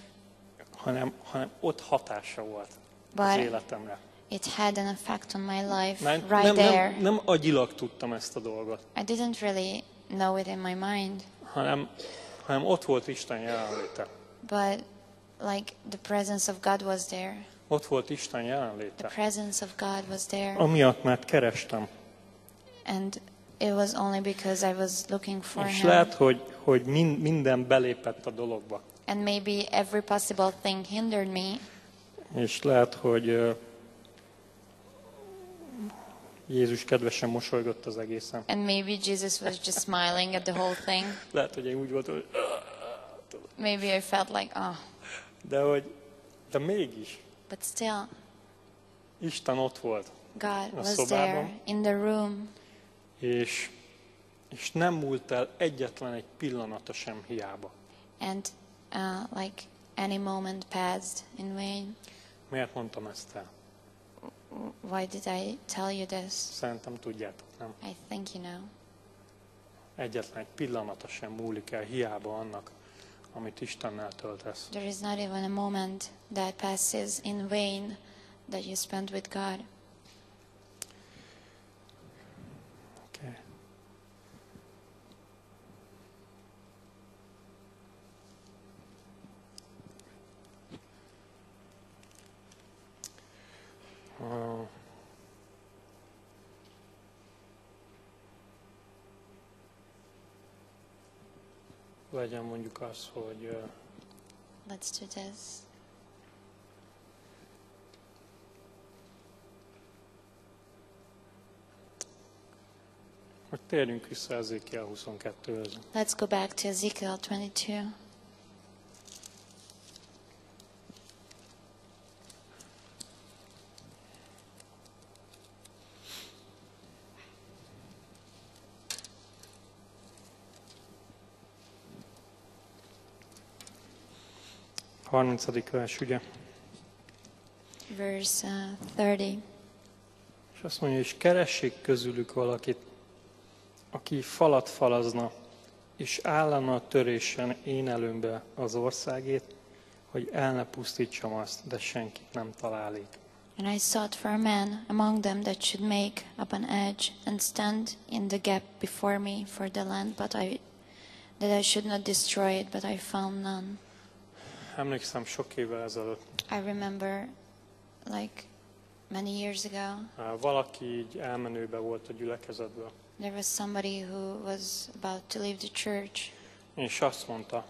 C: Hanem, hanem ott hatása volt az
B: But
C: életemre.
B: It had an effect on my life
C: Nem,
B: right
C: nem,
B: there.
C: nem, nem agyilag tudtam ezt a dolgot,
B: I didn't really know it in my mind,
C: hanem, hanem ott volt Isten jelenléte.
B: but like the presence of God was there.
C: Ott volt Isten
B: The
C: jelenléte.
B: presence of God was there.
C: Amiatt, mert kerestem.
B: And it was only because I was looking for
C: És
B: Him.
C: lehet, hogy, hogy min, minden belépett a dologba.
B: And maybe every possible thing hindered me.
C: És lehet, hogy Jézus kedvesen mosolygott az egészen.
B: And maybe Jesus was just smiling at the whole thing.
C: Lehet, hogy én úgy voltam, hogy
B: Maybe I felt like, oh,
C: de hogy de mégis
B: but still,
C: Isten ott volt,
B: God was
C: szobában.
B: there in the room.
C: és, és nem múlt el egyetlen egy pillanata sem hiába.
B: And uh, like any moment passed in vain.
C: Miért mondtam ezt el?
B: Why did I tell you this?
C: Szerintem tudjátok, nem?
B: I think you know.
C: Egyetlen egy pillanata sem múlik el hiába annak, amit Istennel töltesz.
B: There is not even a moment that passes in vain that you spend with God.
C: Uh, legyen mondjuk az, hogy
B: Let's do this.
C: hogy térjünk vissza Ezékiel 22-höz.
B: Let's go back to Ezekiel 22.
C: 30. vers, ugye?
B: Verse uh, 30.
C: És azt mondja, és keressék közülük valakit, aki falat falazna, és állana a törésen én előmbe az országét, hogy el ne pusztítsam azt, de senkit nem találik.
B: And I sought for a man among them that should make up an edge and stand in the gap before me for the land, but I that I should not destroy it, but I found none.
C: Emlékszem sok évvel ezelőtt,
B: I remember, like many years ago,
C: valaki így elmenőbe volt a gyülekezetből,
B: there was somebody who was about to leave the church,
C: és azt mondta,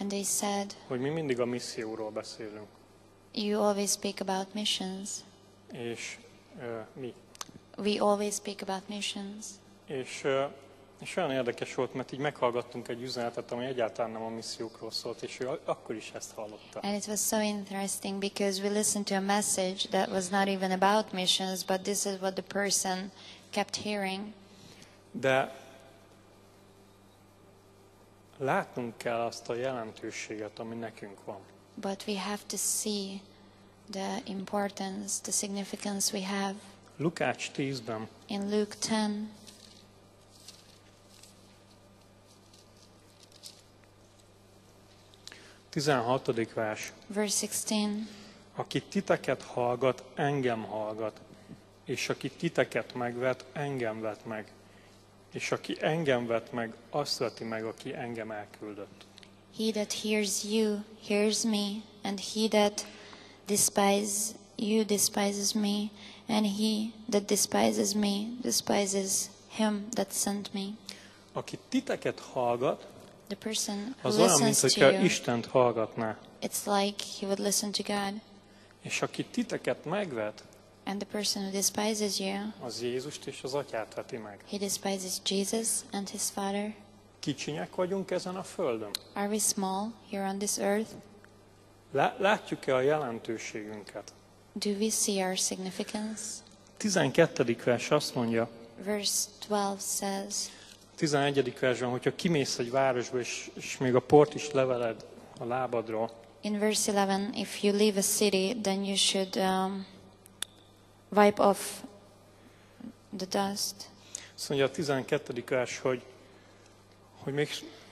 B: and they said,
C: hogy mi mindig a misszióról beszélünk,
B: You always speak about missions.
C: és ö, mi.
B: We always speak about missions.
C: És, ö, és olyan érdekes volt, mert így meghallgattunk egy üzenetet, ami egyáltalán nem a missziókról szólt, és ő akkor is ezt hallotta.
B: And it was so interesting because we listened to a message that was not even about missions, but this is what the person kept hearing.
C: De látnunk kell azt a jelentőséget, ami nekünk van.
B: But we have to see the importance, the significance we have.
C: Lukács 10-ben
B: In Luke 10,
C: 16. vers.
B: verse 16,
C: Aki titeket hallgat, engem hallgat, és aki titeket megvet, engem vet meg. És aki engem vet meg, azt veti meg, aki engem elküldött.
B: He that hears you hears me, and he that despises you despises me, and he that despises me despises him that sent me.
C: Aki titeket hallgat, az olyan, mint hogyha
B: you,
C: Istent hallgatná.
B: it's like he would listen to God.
C: És aki titeket megvet,
B: And the person who despises you,
C: az Jézust és az Atyát veti meg.
B: he despises Jesus and his Father.
C: Kicsinyek vagyunk ezen a földön?
B: Are we small here on this earth?
C: Lá- Látjuk-e a jelentőségünket?
B: Do we see our significance?
C: 12. vers azt mondja,
B: Verse 12 says,
C: 11. versben, hogyha kimész egy városba, és, és még a port is leveled a lábadról,
B: In verse 11, if you leave a city, then you should um, wipe off the dust.
C: azt mondja a 12. vers, hogy, hogy még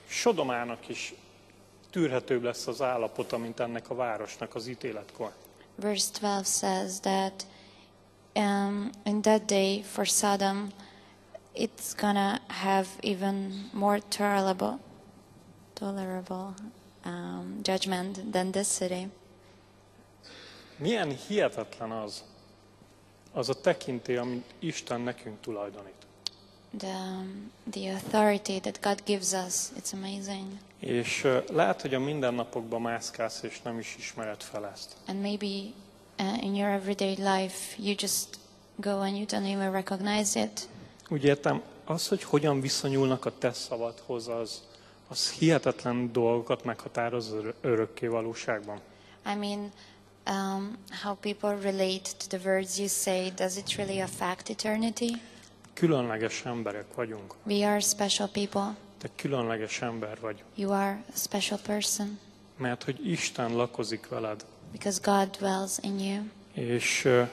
C: Sodomának is tűrhetőbb lesz az állapota, mint ennek a városnak az ítéletkor.
B: Verse 12 says that um, in that day for Sodom, it's gonna have even more tolerable, tolerable um, judgment than this city.
C: Milyen hihetetlen az, az a tekintély, amit Isten nekünk tulajdonít.
B: The, um, the authority that God gives us, it's amazing.
C: És lehet, hogy a mindennapokban mászkálsz, és nem is ismered fel ezt.
B: And maybe uh, in your everyday life, you just go and you don't even recognize it.
C: Úgy értem, az, hogy hogyan viszonyulnak a te szavadhoz, az, az hihetetlen dolgokat meghatároz örökké valóságban.
B: I mean, um, how people relate to the words you say, does it really affect eternity?
C: Különleges emberek vagyunk.
B: We are special people.
C: Te különleges ember vagy.
B: You are a special person
C: Mert hogy Isten lakozik veled,
B: because God dwells in you
C: és, ö,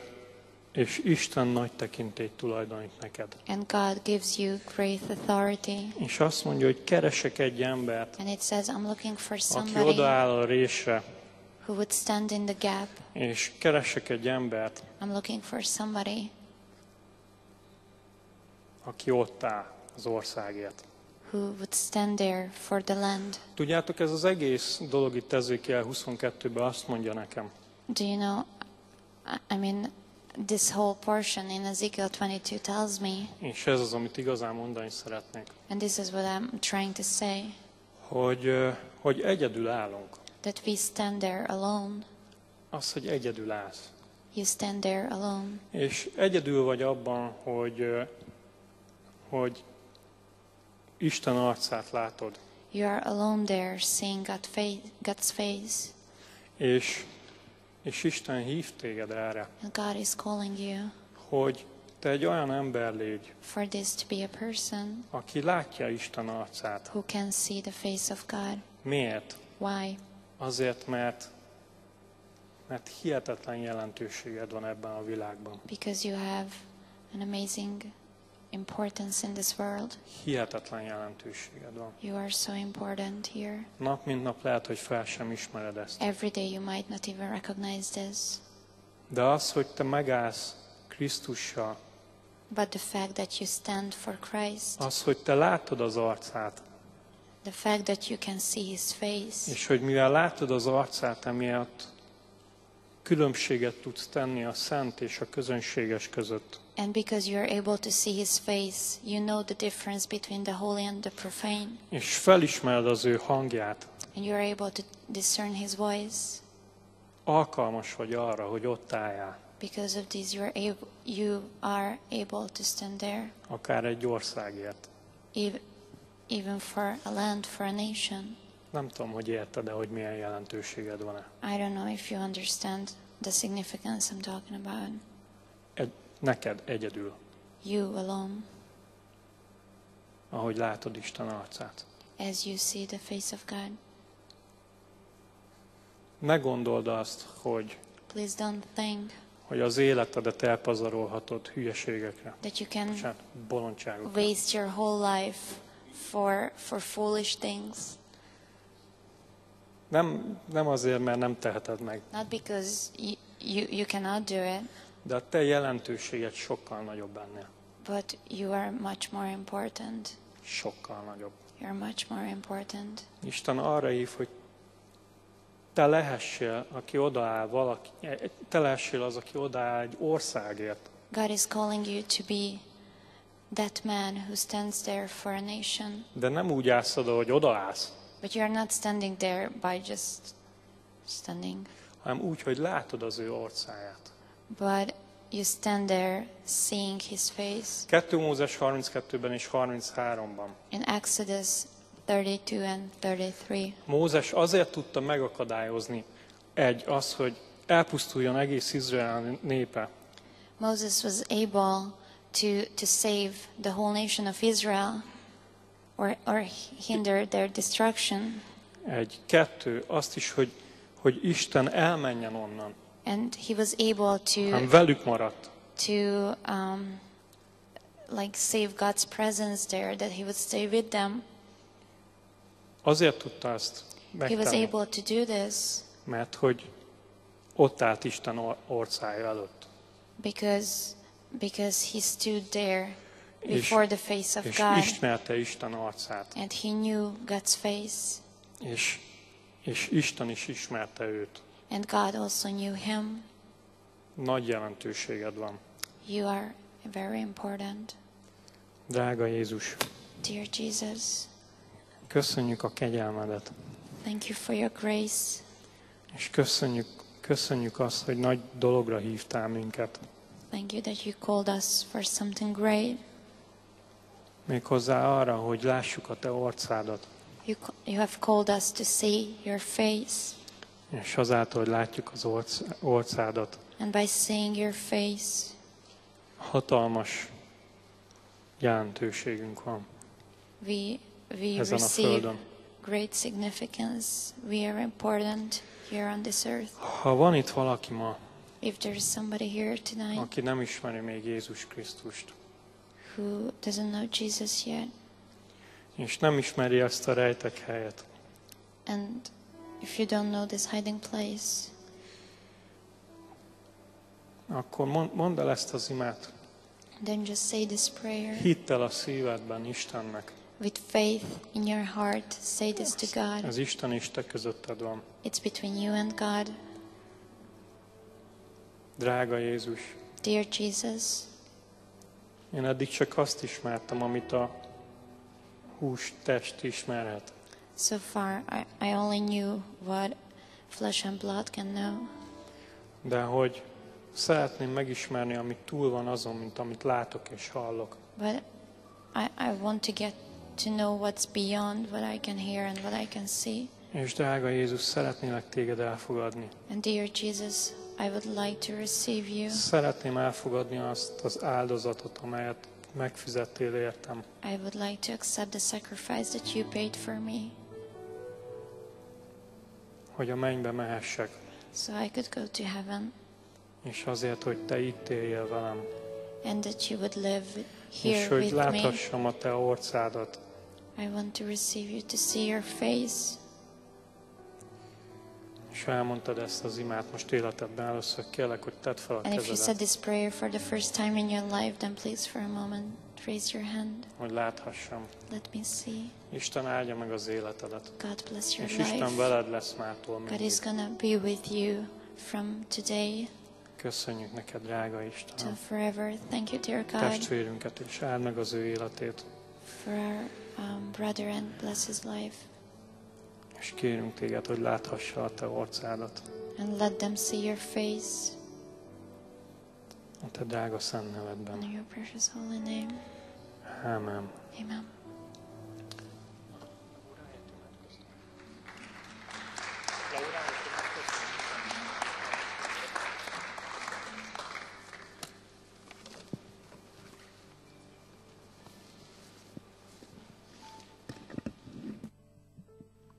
C: és Isten nagy tekintélyt tulajdonít neked.
B: and God gives you great authority.
C: És azt mondja, hogy keresek egy embert,
B: And it says, I'm looking for
C: aki
B: somebody
C: odaáll a résre,
B: who would stand in the gap.
C: és keresek egy embert,
B: I'm looking for somebody
C: aki ott áll az országért.
B: who would stand there for the land.
C: Tudjátok, ez az egész dolog itt Ezékiel 22-ben azt mondja nekem,
B: Do you know? I mean, this whole portion in Ezekiel 22 tells me,
C: és ez az, amit igazán mondani szeretnék,
B: and this is what I'm trying to say,
C: hogy, hogy egyedül állunk.
B: that we stand there alone.
C: Az, hogy egyedül állsz.
B: You stand there alone.
C: És egyedül vagy abban, hogy, hogy Isten arcát látod,
B: You are alone there, seeing God fa- God's face,
C: és, és Isten hív téged erre,
B: and God is calling you
C: hogy te egy olyan ember légy,
B: for this to be a person
C: aki látja Isten arcát.
B: who can see the face of God.
C: Miért?
B: Why?
C: Azért, mert, mert hihetetlen jelentőséged van ebben a világban.
B: Because you have an amazing importance in this world.
C: Hihetetlen jelentőséged van.
B: You are so important here.
C: Nap mint nap lehet, hogy fel sem ismered ezt.
B: Every day you might not even recognize this.
C: De az, hogy te megállsz Krisztussal,
B: But the fact that you stand for Christ,
C: az, hogy te látod az arcát,
B: the fact that you can see his face.
C: És hogy mivel látod az arcát, emiatt különbséget tudsz tenni a szent és a közönséges között.
B: And because you are able to see his face, you know the difference between the holy and the profane.
C: És felismered az ő hangját.
B: And you are able to discern his voice.
C: Alkalmas vagy arra, hogy ott álljál.
B: Because of this, you are able, you are able to stand there,
C: Akár egy országért.
B: ev- even for a land, for a nation.
C: Nem tudom, hogy érted-e, hogy milyen jelentőséged van-e.
B: I don't know if you understand the significance I'm talking about.
C: Egy, neked egyedül,
B: You alone,
C: ahogy látod Isten arcát.
B: as you see the face of God.
C: Ne gondold azt, hogy,
B: Please don't think
C: hogy az életedet elpazarolhatod hülyeségekre.
B: that you can
C: Bocsánat, bolondságokra.
B: waste your whole life for for foolish things.
C: Nem, nem azért, mert nem teheted meg,
B: Not because you, you, you cannot do it,
C: de a te jelentőséged sokkal nagyobb ennél.
B: but you are much more important.
C: Sokkal nagyobb.
B: You're much more important.
C: Isten arra hív, hogy te lehessél, aki odaáll valaki, te lehessél az, aki odaáll egy országért.
B: God is calling you to be that man who stands there for a nation.
C: De nem úgy állsz oda, hogy odaállsz,
B: But you are not standing there by just standing,
C: hanem úgy, hogy látod az ő országát.
B: but you stand there seeing his face.
C: 2 Mózes 32-ben és 33-ban.
B: In Exodus 32 and 33,
C: Mózes azért tudta megakadályozni egy, az, hogy elpusztuljon egész Izrael népe,
B: Moses was able to, to save the whole nation of Israel or, or hinder their destruction.
C: egy, kettő, azt is, hogy, hogy Isten elmenjen onnan,
B: And he was able
C: hanem
B: to,
C: velük maradt.
B: to um, like save God's presence there, that he would stay with them.
C: Azért tudta ezt
B: He was
C: megtenni,
B: able to do this
C: mert hogy ott állt Isten or- orcája előtt.
B: because, because he stood there before the face of
C: És
B: God
C: ismerte Isten arcát.
B: and he knew God's face
C: És, és Isten is ismerte őt.
B: and God also knew him.
C: Nagy jelentőséged van.
B: You are very important.
C: Drága Jézus,
B: Dear Jesus,
C: köszönjük a kegyelmedet,
B: thank you for your grace.
C: és köszönjük, köszönjük azt, hogy nagy dologra hívtál minket.
B: Thank you that you called us for something great.
C: Méghozzá arra, hogy lássuk a te orcádat,
B: You, you have called us to see your face.
C: és azáltal, hogy látjuk az orc, orcádat,
B: And by seeing your face,
C: hatalmas jelentőségünk van
B: we, we
C: ezen a földön.
B: great significance. We are important here on this earth.
C: Ha van itt valaki ma,
B: If there is somebody here tonight
C: aki nem ismeri még Jézus Krisztust,
B: who doesn't know Jesus yet,
C: és nem ismeri ezt a rejtek helyet,
B: and if you don't know this hiding place,
C: akkor mond, mondd el ezt az imát.
B: then just say this prayer.
C: Hittel a szívedben Istennek.
B: With faith in your heart, say this to God.
C: Az Isten és te közötted van.
B: It's between you and God.
C: Drága Jézus,
B: Dear Jesus,
C: én eddig csak azt ismertem, amit a hús test ismerhet.
B: so far I, I only knew what flesh and blood can know.
C: De hogy szeretném megismerni, amit túl van azon, mint amit látok és hallok.
B: But I, I want to get to know what's beyond what I can hear and what I can see.
C: És drága Jézus, szeretnélek téged elfogadni.
B: And dear Jesus, I would like to receive you.
C: Szeretném elfogadni azt az áldozatot, amelyet megfizettél értem.
B: I would like to accept the sacrifice that you paid for me
C: hogy a mennybe mehessek,
B: so I could go to heaven
C: és azért, hogy te itt éljél velem,
B: and that you would live
C: és
B: here
C: hogy
B: with me.
C: láthassam a te orcádat,
B: I want to receive you to see your face
C: és ha elmondtad ezt az imát most életedben először, kérlek, hogy tedd fel a
B: And if you said this prayer for the first time in your life, then please for a moment raise your hand.
C: hogy láthassam.
B: Let me see.
C: Isten áldja meg az életedet.
B: God bless your
C: És Isten
B: life.
C: veled lesz mától
B: God
C: mindig.
B: is gonna be with you from today
C: Köszönjük neked, drága
B: to
C: Istenem.
B: forever. Thank you, dear God,
C: Testvérünket is áld meg az ő életét.
B: for our um, brother and bless his life.
C: És kérünk téged, hogy láthassa a te orcádat.
B: And let them see your face
C: A te drága szent nevedben.
B: in your precious holy name.
C: Amen.
B: Amen.